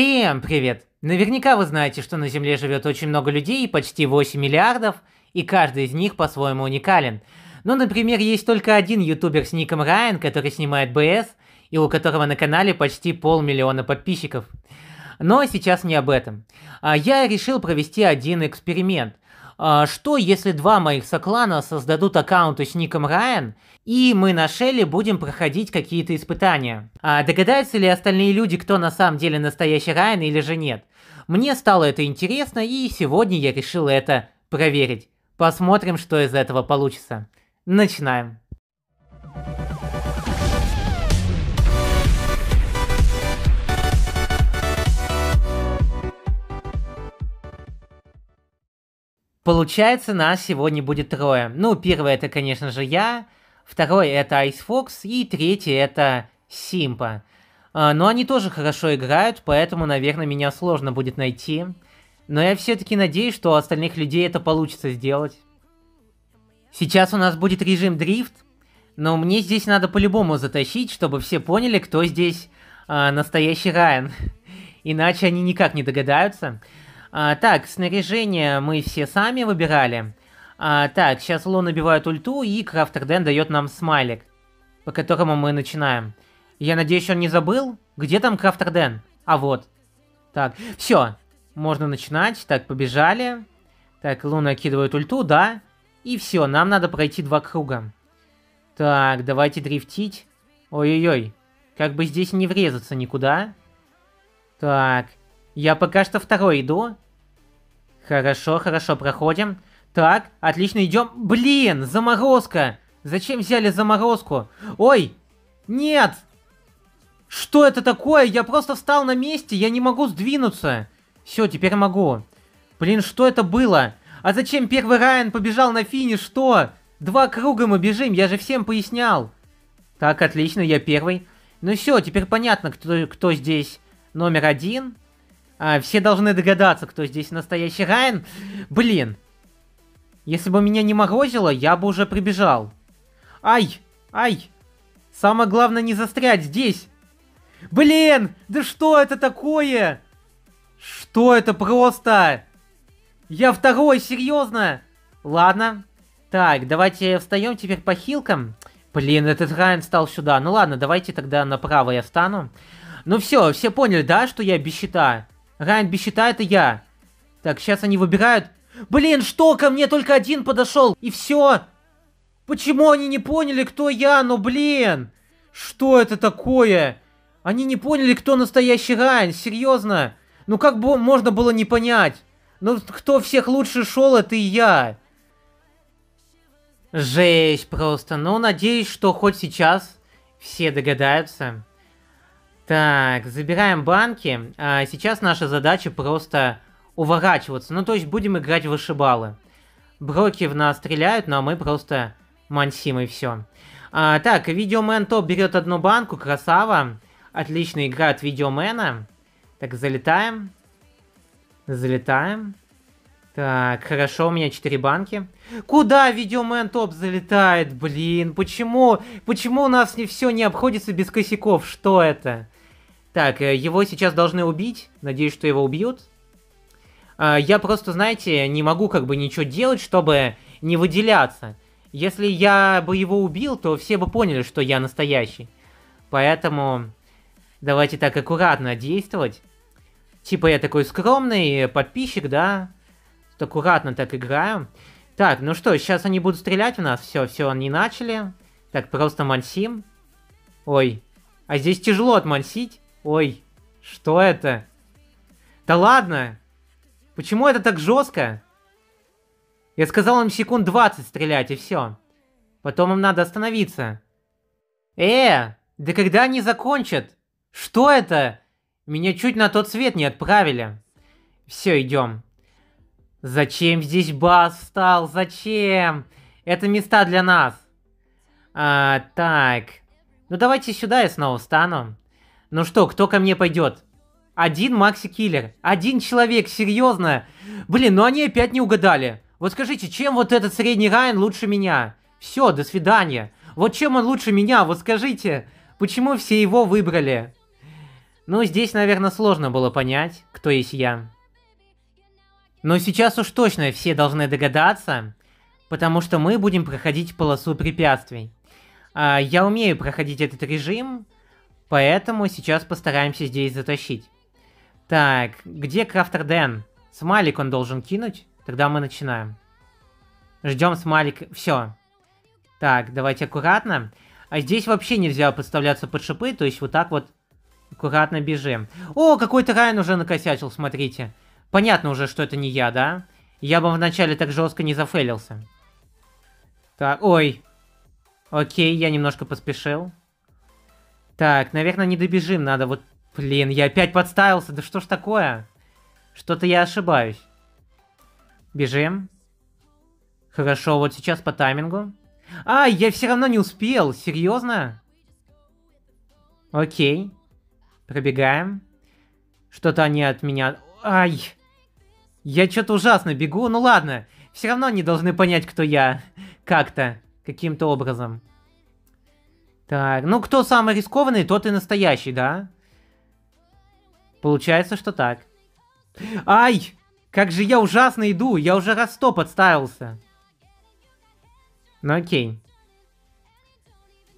Всем привет! Наверняка вы знаете, что на Земле живет очень много людей, почти 8 миллиардов, и каждый из них по-своему уникален. Ну, например, есть только один ютубер с ником Райан, который снимает БС, и у которого на канале почти полмиллиона подписчиков. Но сейчас не об этом. А, я решил провести один эксперимент. А, что если два моих соклана создадут аккаунты с ником Райан, и мы на Шелле будем проходить какие-то испытания? А догадаются ли остальные люди, кто на самом деле настоящий Райан или же нет? Мне стало это интересно, и сегодня я решил это проверить. Посмотрим, что из этого получится. Начинаем. Получается, нас сегодня будет трое. Ну, первый это, конечно же, я, второй это Ice и третий это Симпа. А, но они тоже хорошо играют, поэтому, наверное, меня сложно будет найти. Но я все-таки надеюсь, что у остальных людей это получится сделать. Сейчас у нас будет режим дрифт, но мне здесь надо по-любому затащить, чтобы все поняли, кто здесь а, настоящий Райан. Иначе они никак не догадаются. А, так, снаряжение мы все сами выбирали. А, так, сейчас Ло набивает ульту, и Крафтер Дэн дает нам смайлик, по которому мы начинаем. Я надеюсь, он не забыл? Где там Крафтер Дэн? А вот. Так, все. Можно начинать. Так, побежали. Так, Луна накидывает ульту, да. И все, нам надо пройти два круга. Так, давайте дрифтить. Ой-ой-ой. Как бы здесь не врезаться никуда. Так, я пока что второй иду. Хорошо, хорошо, проходим. Так, отлично, идем. Блин, заморозка! Зачем взяли заморозку? Ой! Нет! Что это такое? Я просто встал на месте, я не могу сдвинуться. Все, теперь могу. Блин, что это было? А зачем первый Райан побежал на финиш? Что? Два круга мы бежим, я же всем пояснял. Так, отлично, я первый. Ну все, теперь понятно, кто, кто здесь номер один. А, все должны догадаться, кто здесь настоящий Райан. Блин. Если бы меня не морозило, я бы уже прибежал. Ай! Ай! Самое главное не застрять здесь. Блин! Да что это такое? Что это просто? Я второй, серьезно? Ладно. Так, давайте встаем теперь по хилкам. Блин, этот Райан стал сюда. Ну ладно, давайте тогда направо я встану. Ну все, все поняли, да, что я без щита? Райан без щита это я. Так, сейчас они выбирают. Блин, что, ко мне только один подошел, и все. Почему они не поняли, кто я? Ну, блин. Что это такое? Они не поняли, кто настоящий Райан, серьезно. Ну, как бы можно было не понять? Ну, кто всех лучше шел, это и я. Жесть просто. Ну, надеюсь, что хоть сейчас все догадаются. Так, забираем банки. А сейчас наша задача просто уворачиваться. Ну, то есть будем играть в вышибалы. Броки в нас стреляют, но мы просто мансим и все. А, так, Видеомен топ берет одну банку, красава. Отличная игра от Видеомена. Так, залетаем. Залетаем. Так, хорошо, у меня 4 банки. Куда Видеомен топ залетает, блин? Почему? Почему у нас не все не обходится без косяков? Что это? Так, э, его сейчас должны убить. Надеюсь, что его убьют. А, я просто, знаете, не могу как бы ничего делать, чтобы не выделяться. Если я бы его убил, то все бы поняли, что я настоящий. Поэтому давайте так аккуратно действовать. Типа я такой скромный подписчик, да? Аккуратно так играю. Так, ну что, сейчас они будут стрелять в нас. Все, все, они начали. Так, просто мансим. Ой, а здесь тяжело отмансить. Ой, что это? Да ладно! Почему это так жестко? Я сказал им секунд 20 стрелять и все. Потом им надо остановиться. Э, да когда они закончат? Что это? Меня чуть на тот свет не отправили. Все, идем. Зачем здесь бас встал? Зачем? Это места для нас. А, так. Ну давайте сюда я снова встану. Ну что, кто ко мне пойдет? Один Макси Киллер. Один человек, серьезно. Блин, ну они опять не угадали. Вот скажите, чем вот этот средний Райан лучше меня? Все, до свидания. Вот чем он лучше меня, вот скажите. Почему все его выбрали? Ну, здесь, наверное, сложно было понять, кто есть я. Но сейчас уж точно все должны догадаться, потому что мы будем проходить полосу препятствий. А, я умею проходить этот режим, поэтому сейчас постараемся здесь затащить. Так, где Крафтер Дэн? Смайлик он должен кинуть, тогда мы начинаем. Ждем смайлик, все. Так, давайте аккуратно. А здесь вообще нельзя подставляться под шипы, то есть вот так вот аккуратно бежим. О, какой-то Райан уже накосячил, смотрите. Понятно уже, что это не я, да? Я бы вначале так жестко не зафейлился. Так, ой. Окей, я немножко поспешил. Так, наверное, не добежим, надо вот... Блин, я опять подставился, да что ж такое? Что-то я ошибаюсь. Бежим. Хорошо, вот сейчас по таймингу. А, я все равно не успел, серьезно? Окей. Пробегаем. Что-то они от меня... Ай! Я что-то ужасно бегу, ну ладно. Все равно они должны понять, кто я. Как-то. Каким-то образом. Так, ну кто самый рискованный, тот и настоящий, да? Получается, что так. Ай! Как же я ужасно иду, я уже раз сто подставился. Ну окей.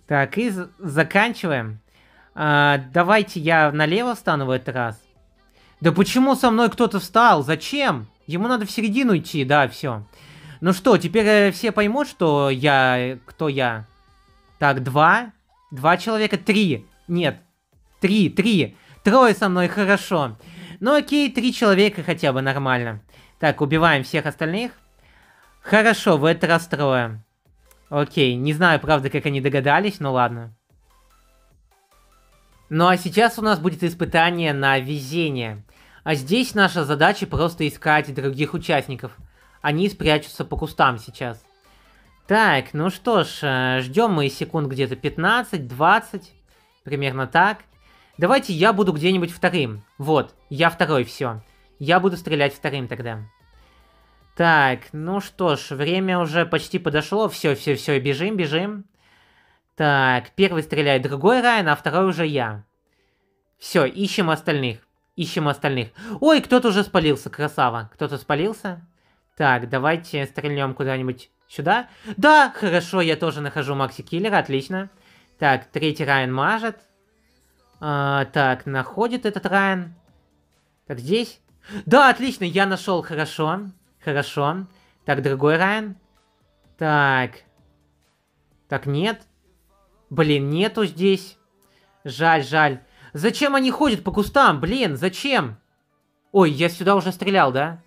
Так, и заканчиваем. А, давайте я налево встану в этот раз. Да почему со мной кто-то встал? Зачем? Ему надо в середину идти, да, все. Ну что, теперь э, все поймут, что я... Кто я? Так, два. Два человека, три. Нет, три, три. Трое со мной, хорошо. Ну окей, три человека хотя бы, нормально. Так, убиваем всех остальных. Хорошо, в этот раз трое. Окей, не знаю, правда, как они догадались, но ладно. Ну а сейчас у нас будет испытание на везение. А здесь наша задача просто искать других участников. Они спрячутся по кустам сейчас. Так, ну что ж, э, ждем мы секунд где-то 15-20. Примерно так. Давайте я буду где-нибудь вторым. Вот, я второй, все. Я буду стрелять вторым тогда. Так, ну что ж, время уже почти подошло. Все, все, все, бежим, бежим. Так, первый стреляет другой Райан, а второй уже я. Все, ищем остальных. Ищем остальных. Ой, кто-то уже спалился, красава. Кто-то спалился? Так, давайте стрельнем куда-нибудь сюда. Да, хорошо, я тоже нахожу Макси Киллера, отлично. Так, третий Райан мажет. А, так, находит этот Райан. Так, здесь. Да, отлично, я нашел, хорошо. Хорошо. Так, другой Райан. Так. Так, нет. Блин, нету здесь. Жаль, жаль. Зачем они ходят по кустам? Блин, зачем? Ой, я сюда уже стрелял, да?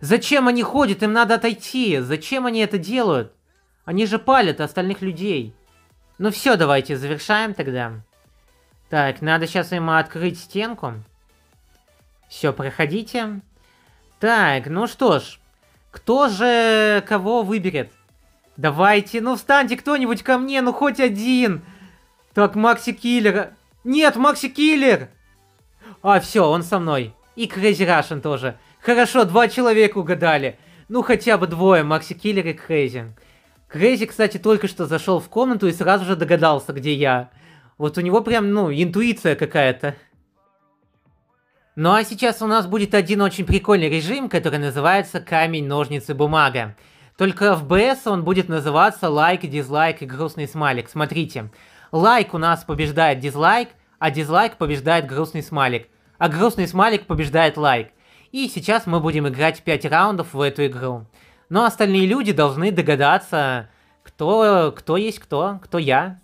Зачем они ходят? Им надо отойти. Зачем они это делают? Они же палят остальных людей. Ну все, давайте завершаем тогда. Так, надо сейчас ему открыть стенку. Все, проходите. Так, ну что ж. Кто же кого выберет? Давайте, ну встаньте кто-нибудь ко мне, ну хоть один. Так, Maxi Killer. Нет, Maxi Killer! А, все, он со мной. И Crazy Russian тоже. Хорошо, два человека угадали. Ну, хотя бы двое, Maxi Killer и Crazy. Crazy, кстати, только что зашел в комнату и сразу же догадался, где я. Вот у него прям, ну, интуиция какая-то. Ну а сейчас у нас будет один очень прикольный режим, который называется камень, ножницы, бумага. Только в БС он будет называться лайк, дизлайк и грустный смайлик. Смотрите, лайк у нас побеждает дизлайк, а дизлайк побеждает грустный смайлик. А грустный смайлик побеждает лайк. И сейчас мы будем играть 5 раундов в эту игру. Но остальные люди должны догадаться, кто, кто есть кто, кто я.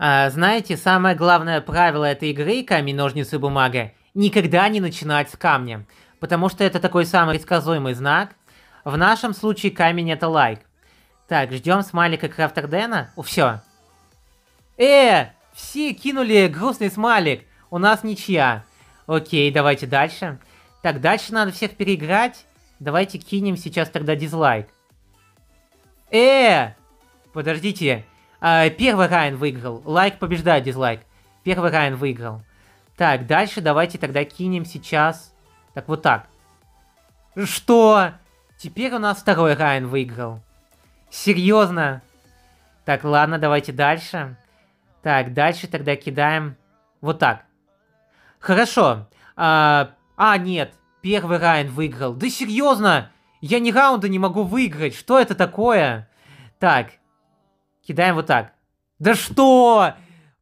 А, знаете, самое главное правило этой игры, камень, ножницы, бумага, никогда не начинать с камня. Потому что это такой самый предсказуемый знак. В нашем случае камень это лайк. Так, ждем смайлика Крафтер Дэна. О, все. Э, все кинули грустный смайлик. У нас ничья. Окей, давайте дальше. Так, дальше надо всех переиграть. Давайте кинем сейчас тогда дизлайк. Э, подождите. А, первый Райан выиграл. Лайк побеждает дизлайк. Первый Райан выиграл. Так, дальше давайте тогда кинем сейчас... Так, вот так. Что? Теперь у нас второй Райан выиграл. Серьезно? Так, ладно, давайте дальше. Так, дальше тогда кидаем... Вот так. Хорошо. А, а, нет. Первый Райан выиграл. Да серьезно? Я ни раунда не могу выиграть. Что это такое? Так. Кидаем вот так. Да что?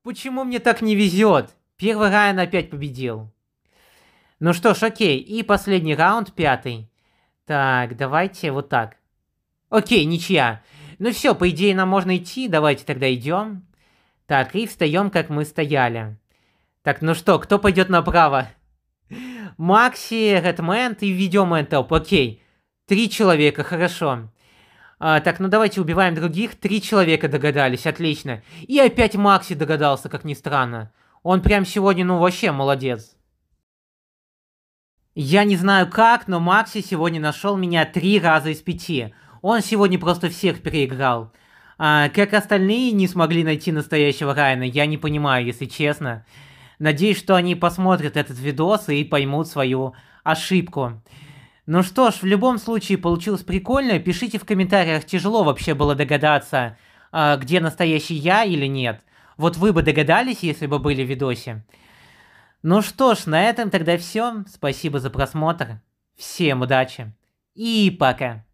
Почему мне так не везет? Первый Райан опять победил. Ну что ж, окей. И последний раунд, пятый. Так, давайте вот так. Окей, ничья. Ну все, по идее нам можно идти. Давайте тогда идем. Так, и встаем, как мы стояли. Так, ну что, кто пойдет направо? Макси, Редмент и ведем Энтелп. Окей. Три человека, хорошо. А, так, ну давайте убиваем других. Три человека догадались, отлично. И опять Макси догадался, как ни странно. Он прям сегодня, ну вообще молодец. Я не знаю как, но Макси сегодня нашел меня три раза из пяти. Он сегодня просто всех переиграл. А, как остальные не смогли найти настоящего Райана, я не понимаю, если честно. Надеюсь, что они посмотрят этот видос и поймут свою ошибку. Ну что ж, в любом случае получилось прикольно. Пишите в комментариях, тяжело вообще было догадаться, а, где настоящий я или нет. Вот вы бы догадались, если бы были в видосе. Ну что ж, на этом тогда все. Спасибо за просмотр. Всем удачи. И пока.